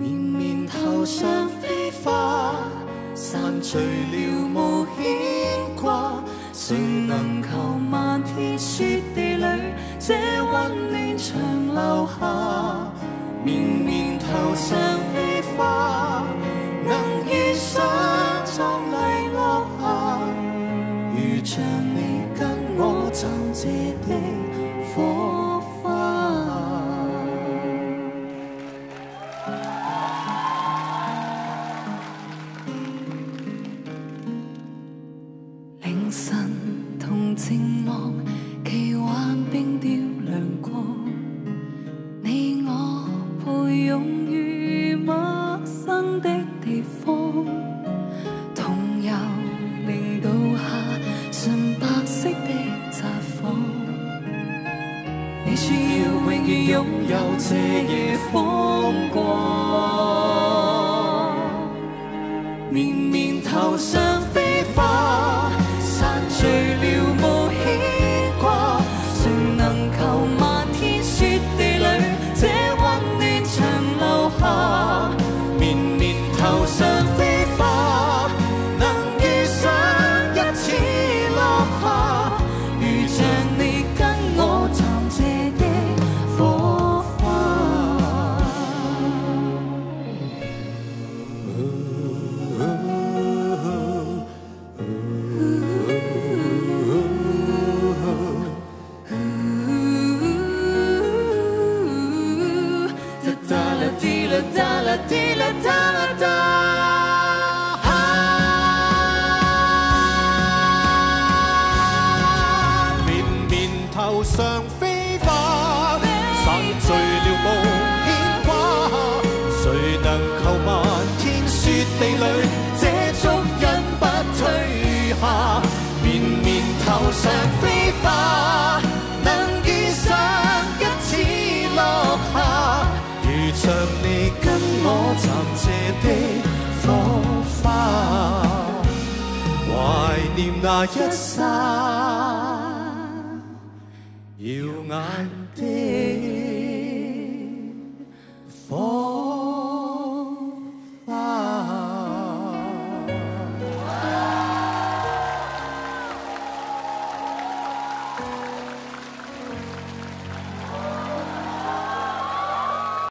绵绵头上飞花，散聚了无牵挂。谁能求漫天雪地里，这温暖长留下？同静默，奇幻冰雕亮光。你我陪拥于陌生的地方，同游零度下纯白色的札幌。你说要永远拥有这夜风光。绵绵头上上飞花，散聚了无牵挂。谁能求漫天雪地里，这足印不退下，绵绵头上飞花，能遇上一次落下，如像你跟我暂借的火花，怀念那一刹耀眼的。